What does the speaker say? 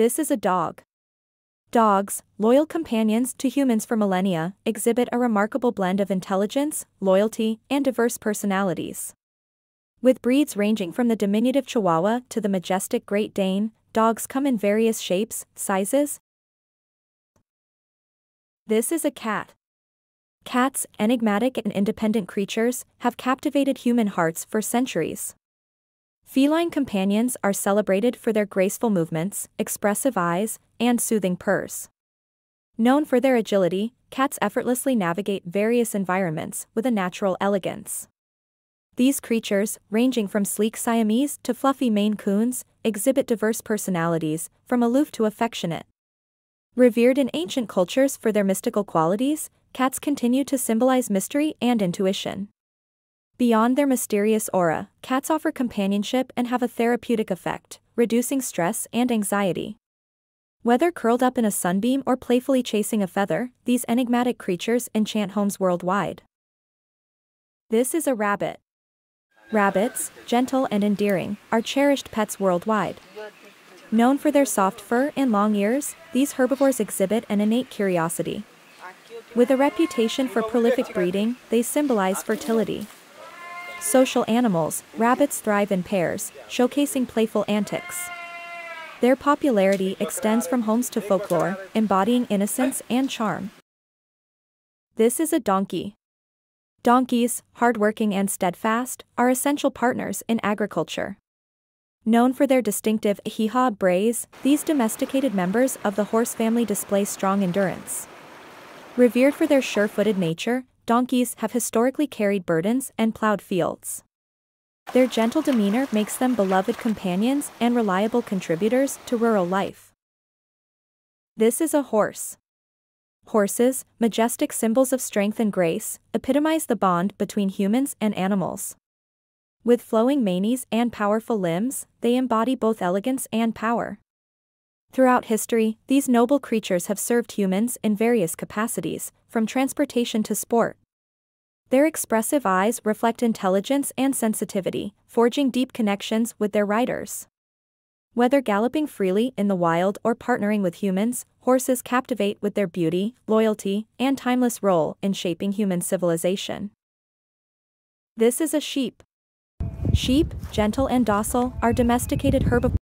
This is a dog. Dogs, loyal companions to humans for millennia, exhibit a remarkable blend of intelligence, loyalty, and diverse personalities. With breeds ranging from the diminutive Chihuahua to the majestic Great Dane, dogs come in various shapes, sizes. This is a cat. Cats, enigmatic and independent creatures, have captivated human hearts for centuries. Feline companions are celebrated for their graceful movements, expressive eyes, and soothing purrs. Known for their agility, cats effortlessly navigate various environments with a natural elegance. These creatures, ranging from sleek Siamese to fluffy Maine Coons, exhibit diverse personalities, from aloof to affectionate. Revered in ancient cultures for their mystical qualities, cats continue to symbolize mystery and intuition. Beyond their mysterious aura, cats offer companionship and have a therapeutic effect, reducing stress and anxiety. Whether curled up in a sunbeam or playfully chasing a feather, these enigmatic creatures enchant homes worldwide. This is a rabbit. Rabbits, gentle and endearing, are cherished pets worldwide. Known for their soft fur and long ears, these herbivores exhibit an innate curiosity. With a reputation for prolific breeding, they symbolize fertility. Social animals, rabbits thrive in pairs, showcasing playful antics. Their popularity extends from homes to folklore, embodying innocence and charm. This is a donkey. Donkeys, hardworking and steadfast, are essential partners in agriculture. Known for their distinctive hee-haw brays, these domesticated members of the horse family display strong endurance. Revered for their sure-footed nature, donkeys have historically carried burdens and plowed fields. Their gentle demeanor makes them beloved companions and reliable contributors to rural life. This is a horse. Horses, majestic symbols of strength and grace, epitomize the bond between humans and animals. With flowing manes and powerful limbs, they embody both elegance and power. Throughout history, these noble creatures have served humans in various capacities, from transportation to sport. Their expressive eyes reflect intelligence and sensitivity, forging deep connections with their riders. Whether galloping freely in the wild or partnering with humans, horses captivate with their beauty, loyalty, and timeless role in shaping human civilization. This is a sheep. Sheep, gentle and docile, are domesticated herbivores.